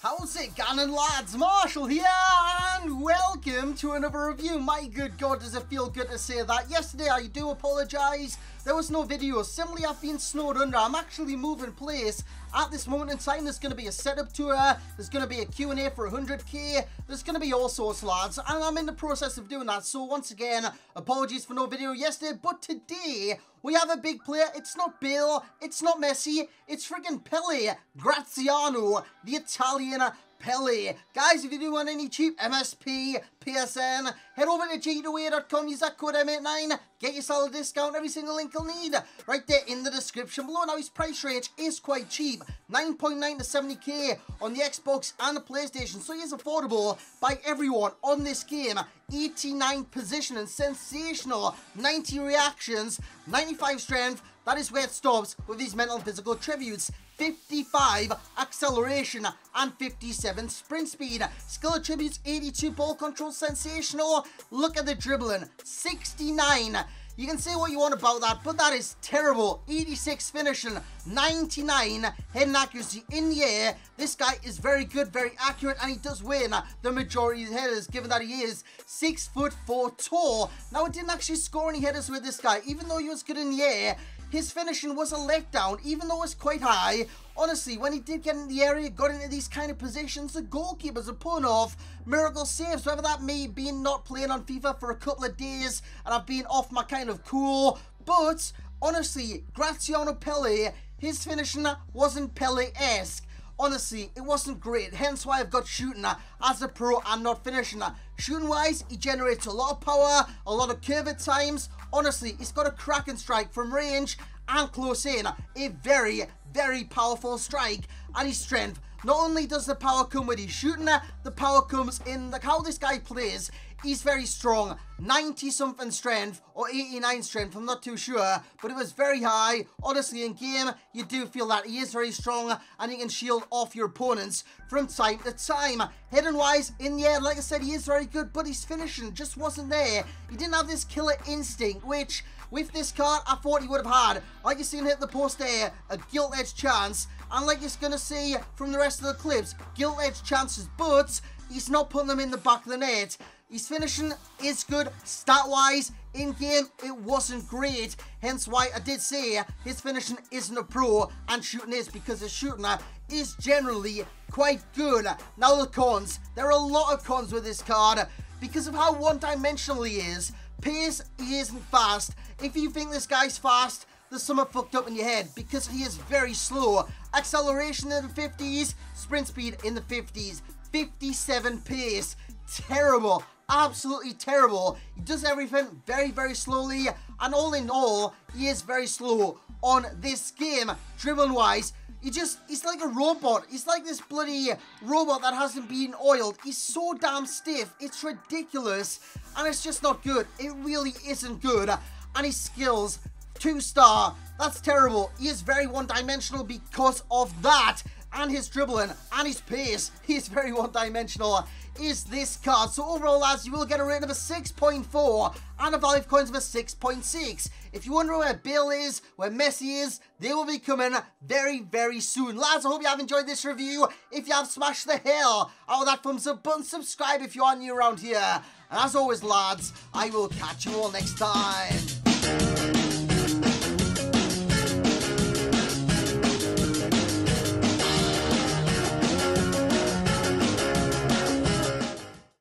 How's it going lads? Marshall here and welcome to another review. My good god does it feel good to say that. Yesterday I do apologise. There was no video. Simply I've been snowed under. I'm actually moving place. At this moment in time there's going to be a setup tour. There's going to be a Q&A for 100k. There's going to be all sorts lads. And I'm in the process of doing that. So once again apologies for no video yesterday. But today we have a big player. It's not Bill. It's not Messi. It's freaking Pelle Graziano, the Italian Pele. Guys, if you do want any cheap MSP, PSN, head over to g2a.com, use that code M89, get yourself a discount, every single link you'll need, right there in the description below. Now, his price range is quite cheap, 9.9 to 70k on the Xbox and the PlayStation, so he is affordable by everyone on this game. 89 position and sensational, 90 reactions, 95 strength, that is where it stops with these mental and physical attributes. 55 acceleration and 57 sprint speed. Skill attributes 82 ball control sensational. Look at the dribbling 69 you can say what you want about that, but that is terrible. 86 finishing, 99 head accuracy in the air. This guy is very good, very accurate, and he does win the majority of headers, given that he is 6 foot 4 tall. Now, it didn't actually score any headers with this guy, even though he was good in the air. His finishing was a letdown, even though it's quite high. Honestly, when he did get in the area, got into these kind of positions, the goalkeepers are pulling off miracle saves. Whether that may be not playing on FIFA for a couple of days and I've been off my kind of cool. But, honestly, Graziano Pelle, his finishing wasn't Pele-esque. Honestly, it wasn't great, hence why I've got shooting as a pro and not finishing. Shooting wise, he generates a lot of power, a lot of curve at times. Honestly, he's got a cracking strike from range and close in. A very, very powerful strike and his strength. Not only does the power come with his shooting, the power comes in like how this guy plays He's very strong, 90 something strength or 89 strength, I'm not too sure, but it was very high. Honestly, in game, you do feel that he is very strong and he can shield off your opponents from time to time. Hidden wise, in the air, like I said, he is very good, but his finishing just wasn't there. He didn't have this killer instinct, which with this card, I thought he would have had. Like you seen hit the post there, a gilt edge chance. And like you're going to see from the rest of the clips, gilt edge chances, but he's not putting them in the back of the net. His finishing is good stat-wise. In-game, it wasn't great. Hence why I did say his finishing isn't a pro and shooting is because his shooting is generally quite good. Now the cons. There are a lot of cons with this card because of how one-dimensional he is. Pace, he isn't fast. If you think this guy's fast, there's something fucked up in your head because he is very slow. Acceleration in the 50s, sprint speed in the 50s, 57 pace. Terrible absolutely terrible. He does everything very, very slowly. And all in all, he is very slow on this game, dribbling-wise. He just, he's like a robot. He's like this bloody robot that hasn't been oiled. He's so damn stiff. It's ridiculous. And it's just not good. It really isn't good. And his skills, two star. That's terrible. He is very one-dimensional because of that. And his dribbling and his pace. He's very one-dimensional is this card. So overall, lads, you will get a rating of a 6.4 and a value of coins of a 6.6. If you wonder where Bill is, where Messi is, they will be coming very, very soon. Lads, I hope you have enjoyed this review. If you have, smash the hell out of that thumbs up button. Subscribe if you are new around here. And as always, lads, I will catch you all next time.